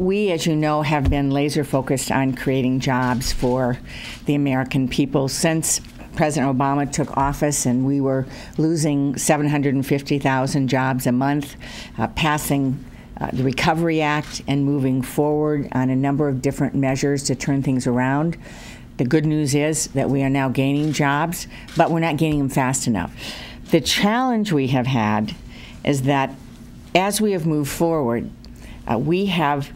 We, as you know, have been laser focused on creating jobs for the American people since President Obama took office and we were losing 750,000 jobs a month, uh, passing uh, the Recovery Act and moving forward on a number of different measures to turn things around. The good news is that we are now gaining jobs, but we're not gaining them fast enough. The challenge we have had is that as we have moved forward, uh, we have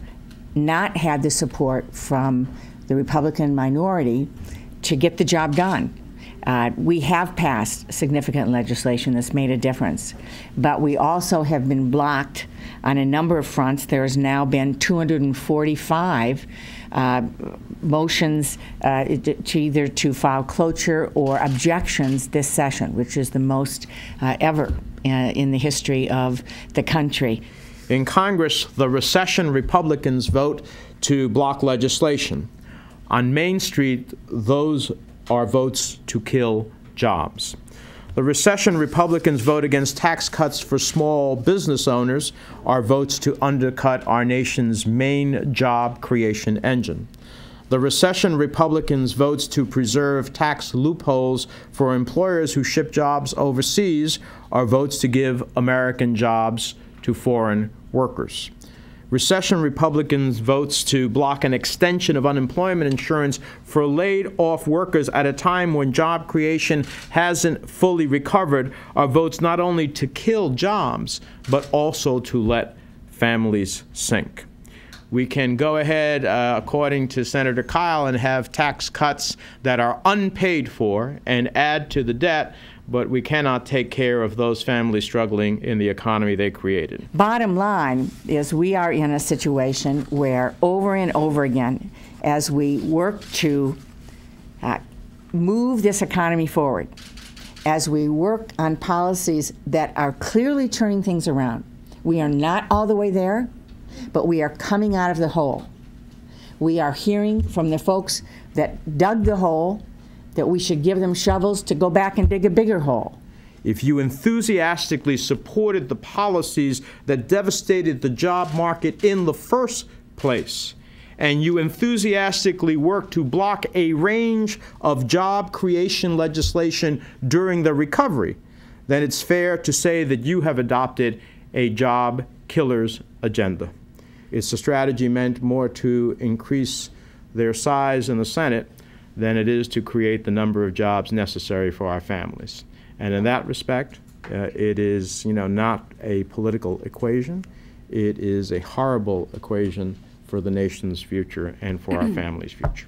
not had the support from the Republican minority to get the job done. Uh, we have passed significant legislation that's made a difference, but we also have been blocked on a number of fronts. There has now been 245 uh, motions uh, to either to file cloture or objections this session, which is the most uh, ever uh, in the history of the country. In Congress, the recession Republicans vote to block legislation. On Main Street, those are votes to kill jobs. The recession Republicans vote against tax cuts for small business owners are votes to undercut our nation's main job creation engine. The recession Republicans votes to preserve tax loopholes for employers who ship jobs overseas are votes to give American jobs to foreign workers. Recession Republicans votes to block an extension of unemployment insurance for laid off workers at a time when job creation hasn't fully recovered are votes not only to kill jobs, but also to let families sink. We can go ahead, uh, according to Senator Kyl, and have tax cuts that are unpaid for and add to the debt but we cannot take care of those families struggling in the economy they created. Bottom line is we are in a situation where over and over again, as we work to uh, move this economy forward, as we work on policies that are clearly turning things around, we are not all the way there, but we are coming out of the hole. We are hearing from the folks that dug the hole that we should give them shovels to go back and dig a bigger hole. If you enthusiastically supported the policies that devastated the job market in the first place, and you enthusiastically worked to block a range of job creation legislation during the recovery, then it's fair to say that you have adopted a job killer's agenda. It's a strategy meant more to increase their size in the Senate than it is to create the number of jobs necessary for our families. And in that respect, uh, it is, you know, not a political equation. It is a horrible equation for the nation's future and for our families' future.